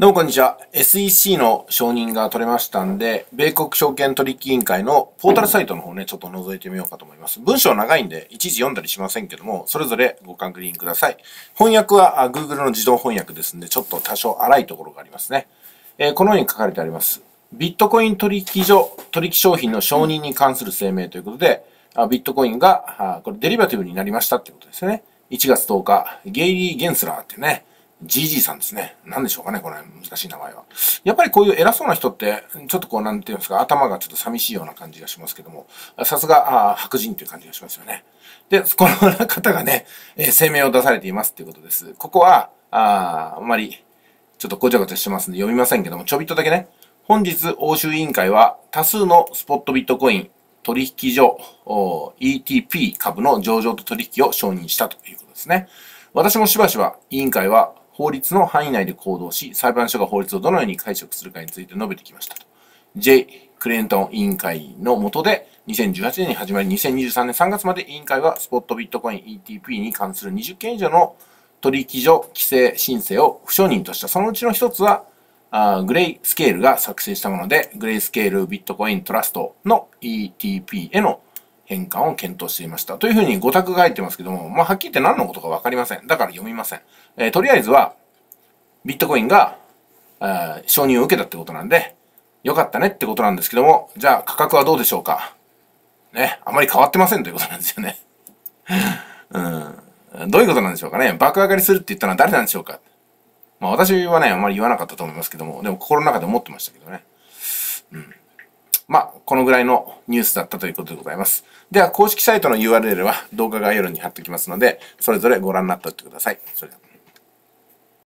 どうもこんにちは。SEC の承認が取れましたんで、米国証券取引委員会のポータルサイトの方ね、ちょっと覗いてみようかと思います。文章長いんで、いちいち読んだりしませんけども、それぞれご確認ください。翻訳は Google の自動翻訳ですんで、ちょっと多少荒いところがありますね。えー、このように書かれてあります。ビットコイン取引所、取引商品の承認に関する声明ということで、ビットコインが、これデリバティブになりましたってことですね。1月10日、ゲイリー・ゲンスラーってね、GG さんですね。何でしょうかね、これ。難しい名前は。やっぱりこういう偉そうな人って、ちょっとこう、なんていうんですか、頭がちょっと寂しいような感じがしますけども、さすが、白人という感じがしますよね。で、この方がね、え声明を出されていますっていうことです。ここは、ああんまり、ちょっとごちゃごちゃしてますんで読みませんけども、ちょびっとだけね、本日、欧州委員会は、多数のスポットビットコイン取引所 ETP 株の上場と取引を承認したということですね。私もしばしば委員会は法律の範囲内で行動し、裁判所が法律をどのように解釈するかについて述べてきましたと。J. クレントン委員会の下で、2018年に始まり、2023年3月まで委員会はスポットビットコイン ETP に関する20件以上の取引所規制申請を不承認とした。そのうちの一つは、あグレイスケールが作成したもので、グレイスケールビットコイントラストの ETP への変換を検討していました。というふうに5択が入ってますけども、まあ、はっきり言って何のことかわかりません。だから読みません。えー、とりあえずは、ビットコインが、えー、承認を受けたってことなんで、よかったねってことなんですけども、じゃあ価格はどうでしょうかね、あまり変わってませんということなんですよね。うん。どういうことなんでしょうかね爆上がりするって言ったのは誰なんでしょうかまあ私はね、あまり言わなかったと思いますけども、でも心の中で思ってましたけどね。うん。まあ、このぐらいのニュースだったということでございます。では、公式サイトの URL は動画概要欄に貼っておきますので、それぞれご覧になっておいてください。それでは。